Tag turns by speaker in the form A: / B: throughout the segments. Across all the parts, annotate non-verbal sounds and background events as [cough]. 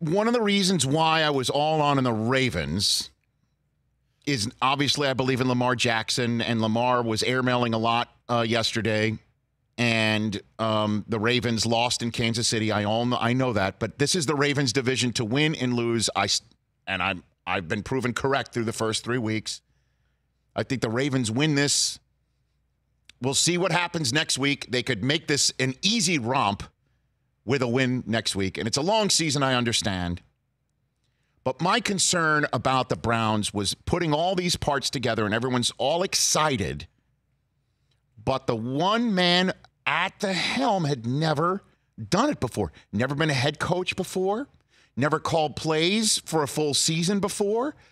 A: one of the reasons why I was all on in the Ravens is obviously I believe in Lamar Jackson, and Lamar was airmailing a lot uh, yesterday, and um, the Ravens lost in Kansas City. I all know, I know that, but this is the Ravens' division to win and lose. I and I'm I've been proven correct through the first three weeks. I think the Ravens win this. We'll see what happens next week. They could make this an easy romp with a win next week. And it's a long season, I understand. But my concern about the Browns was putting all these parts together and everyone's all excited. But the one man at the helm had never done it before, never been a head coach before, never called plays for a full season before. [laughs]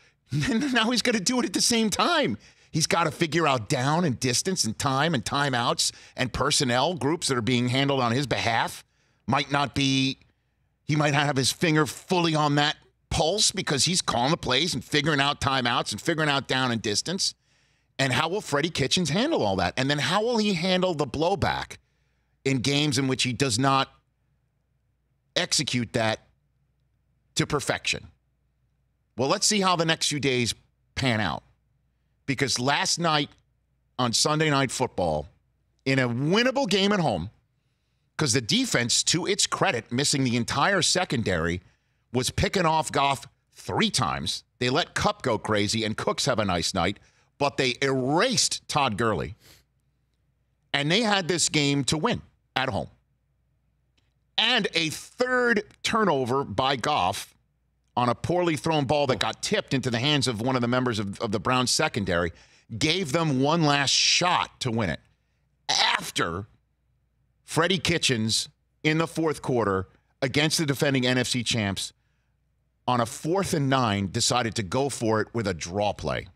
A: And now he's going to do it at the same time. He's got to figure out down and distance and time and timeouts and personnel groups that are being handled on his behalf might not be, he might not have his finger fully on that pulse because he's calling the plays and figuring out timeouts and figuring out down and distance. And how will Freddie Kitchens handle all that? And then how will he handle the blowback in games in which he does not execute that to perfection? Well, let's see how the next few days pan out. Because last night on Sunday Night Football, in a winnable game at home, because the defense, to its credit, missing the entire secondary, was picking off Goff three times. They let Kupp go crazy and Cooks have a nice night, but they erased Todd Gurley. And they had this game to win at home. And a third turnover by Goff on a poorly thrown ball that got tipped into the hands of one of the members of, of the Browns secondary gave them one last shot to win it. After Freddie Kitchens in the fourth quarter against the defending NFC champs on a fourth and nine decided to go for it with a draw play.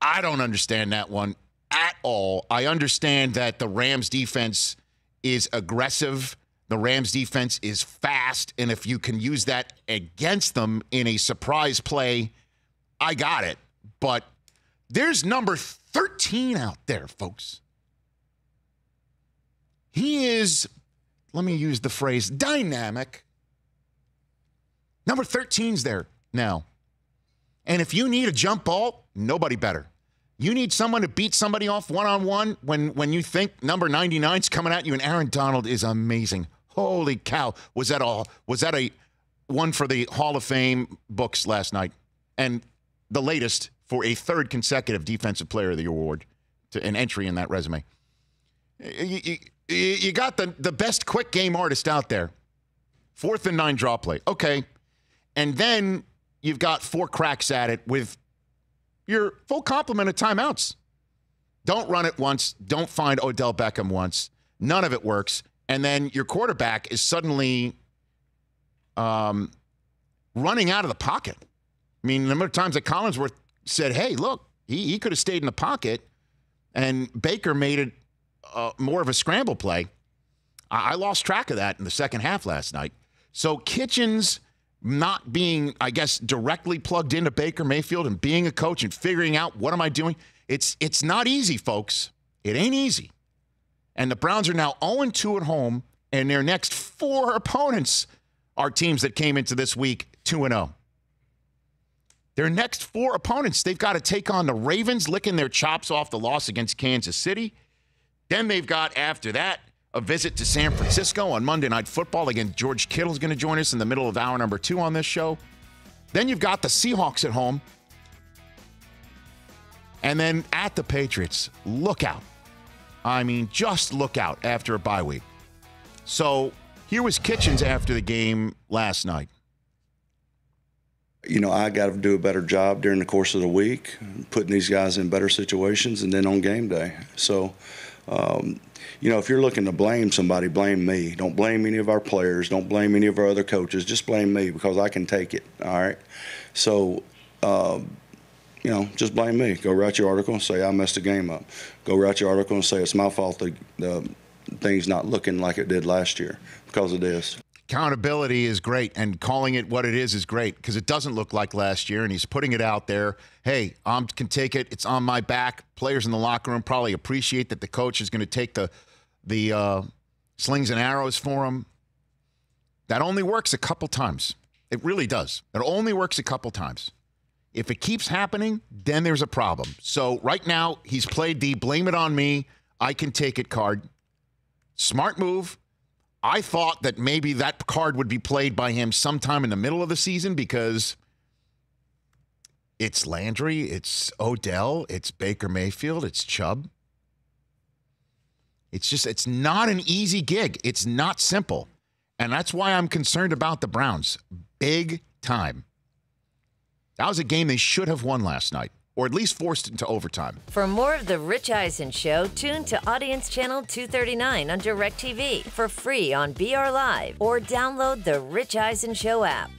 A: I don't understand that one at all. I understand that the Rams defense is aggressive. The Rams defense is fast. And if you can use that against them in a surprise play, I got it. But there's number 13 out there, folks. He is, let me use the phrase, dynamic. Number 13's there now. And if you need a jump ball, nobody better. You need someone to beat somebody off one on one when when you think number 99's coming at you and Aaron Donald is amazing. Holy cow. Was that all was that a one for the Hall of Fame books last night? And the latest for a third consecutive defensive player of the award to an entry in that resume. You, you, you got the, the best quick game artist out there. Fourth and nine draw play. Okay. And then you've got four cracks at it with your full complement of timeouts. Don't run it once. Don't find Odell Beckham once. None of it works. And then your quarterback is suddenly um, running out of the pocket. I mean, the number of times that Collinsworth said, hey, look, he, he could have stayed in the pocket, and Baker made it uh, more of a scramble play. I, I lost track of that in the second half last night. So Kitchens not being, I guess, directly plugged into Baker Mayfield and being a coach and figuring out what am I doing. It's it's not easy, folks. It ain't easy. And the Browns are now 0-2 at home, and their next four opponents are teams that came into this week 2-0. Their next four opponents, they've got to take on the Ravens, licking their chops off the loss against Kansas City. Then they've got, after that, a visit to San Francisco on Monday Night Football. Again, George Kittle's going to join us in the middle of hour number two on this show. Then you've got the Seahawks at home. And then at the Patriots, look out. I mean, just look out after a bye week. So here was Kitchens after the game last night.
B: You know, I got to do a better job during the course of the week, putting these guys in better situations, and then on game day. So, um, you know, if you're looking to blame somebody, blame me. Don't blame any of our players. Don't blame any of our other coaches. Just blame me because I can take it. All right. So, um, you know, just blame me. Go write your article and say I messed the game up. Go write your article and say it's my fault the, the thing's not looking like it did last year because of this.
A: Accountability is great, and calling it what it is is great because it doesn't look like last year, and he's putting it out there. Hey, I can take it. It's on my back. Players in the locker room probably appreciate that the coach is going to take the the uh, slings and arrows for him. That only works a couple times. It really does. It only works a couple times. If it keeps happening, then there's a problem. So right now, he's played the blame it on me, I can take it card. Smart move. I thought that maybe that card would be played by him sometime in the middle of the season because it's Landry, it's Odell, it's Baker Mayfield, it's Chubb. It's just, it's not an easy gig. It's not simple. And that's why I'm concerned about the Browns. Big time. That was a game they should have won last night, or at least forced into overtime.
C: For more of The Rich Eisen Show, tune to Audience Channel 239 on DirecTV for free on BR Live or download the Rich Eisen Show app.